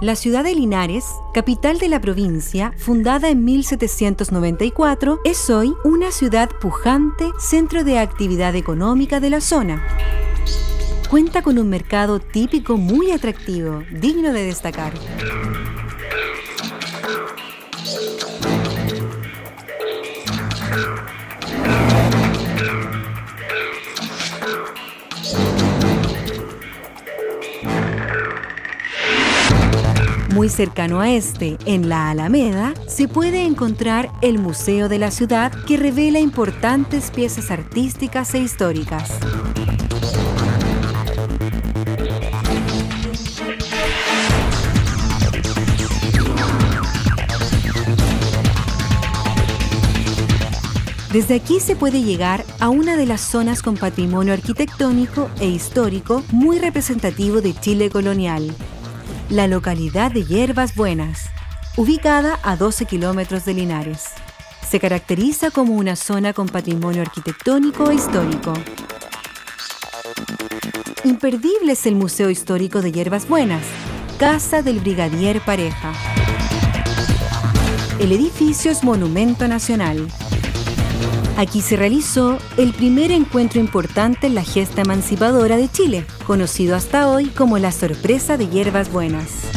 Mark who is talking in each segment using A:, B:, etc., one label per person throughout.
A: La ciudad de Linares, capital de la provincia, fundada en 1794, es hoy una ciudad pujante, centro de actividad económica de la zona. Cuenta con un mercado típico muy atractivo, digno de destacar. Muy cercano a este, en la Alameda, se puede encontrar el Museo de la Ciudad que revela importantes piezas artísticas e históricas. Desde aquí se puede llegar a una de las zonas con patrimonio arquitectónico e histórico muy representativo de Chile colonial, la localidad de Hierbas Buenas, ubicada a 12 kilómetros de Linares. Se caracteriza como una zona con patrimonio arquitectónico e histórico. Imperdible es el Museo Histórico de Hierbas Buenas, Casa del Brigadier Pareja. El edificio es monumento nacional. Aquí se realizó el primer encuentro importante en la gesta emancipadora de Chile, conocido hasta hoy como la sorpresa de hierbas buenas.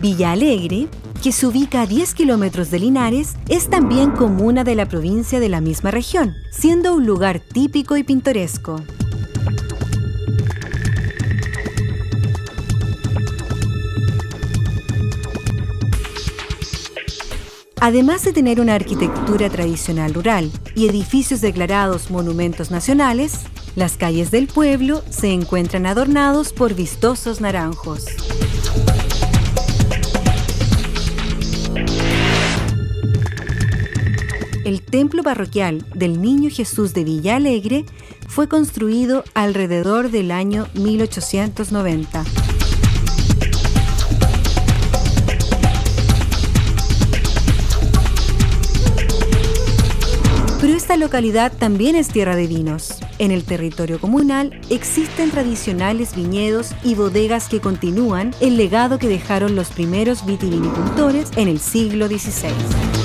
A: Villa Alegre, que se ubica a 10 kilómetros de Linares, es también comuna de la provincia de la misma región, siendo un lugar típico y pintoresco. Además de tener una arquitectura tradicional rural y edificios declarados monumentos nacionales, las calles del pueblo se encuentran adornados por vistosos naranjos. El templo parroquial del Niño Jesús de Villa Alegre fue construido alrededor del año 1890. Esta localidad también es tierra de vinos. En el territorio comunal existen tradicionales viñedos y bodegas que continúan el legado que dejaron los primeros vitivinicultores en el siglo XVI.